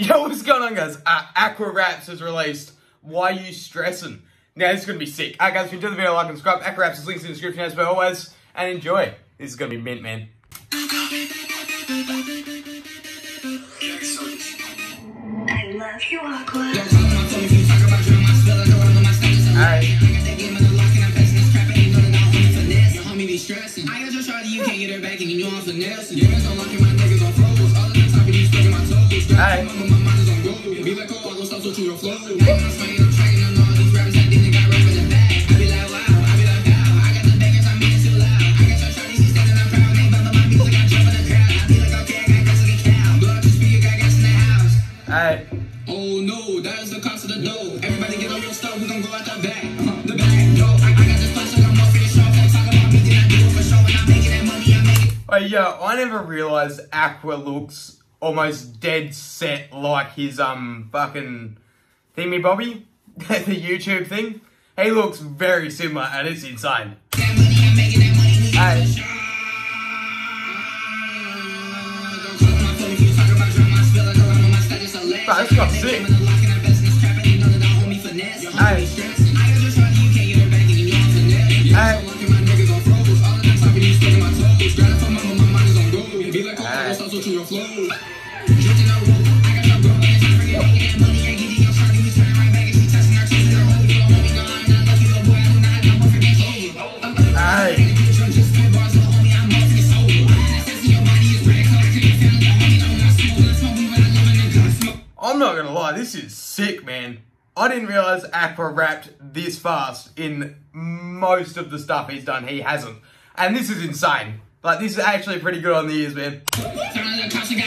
Yo, what's going on, guys? Uh, Aqua Raps has released Why You Stressing. Now, this is going to be sick. Alright, guys, if you enjoyed the video, like and subscribe. Aqua Raps is links in the description as per always. And enjoy. This is going to be mint, man. I love you, Aqua. Alright. Homie be stressing. I got your shawty, you can't get her back, and you know I'm finessing. Yeah, so lucky my niggas Alright. Oh, I. I I. I. I I. I I no, that is the the. Everybody get on your stuff, we go out the back. The back. I, I got this I'm. Talk about me, I it for show. I'm making that money, I'm making Wait, yo, I never realized Aqua looks almost dead set like his, um, fucking thingy bobby. the YouTube thing. He looks very similar and it's insane. that money, I'm making that money. That over. Alright. I'm not gonna lie, this is sick, man. I didn't realize Aqua rapped this fast in most of the stuff he's done. He hasn't. And this is insane. Like, this is actually pretty good on the ears, man.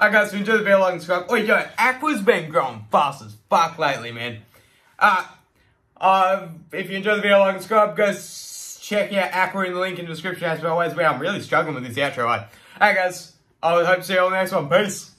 Alright guys, if you enjoyed the video, like and subscribe. Oh yo, Aqua's been growing fast as fuck lately, man. Uh, uh, if you enjoyed the video, like and subscribe, guys, check out Aqua in the link in the description as always, where I'm really struggling with this outro. Alright guys, I hope to see you all in the next one. Peace.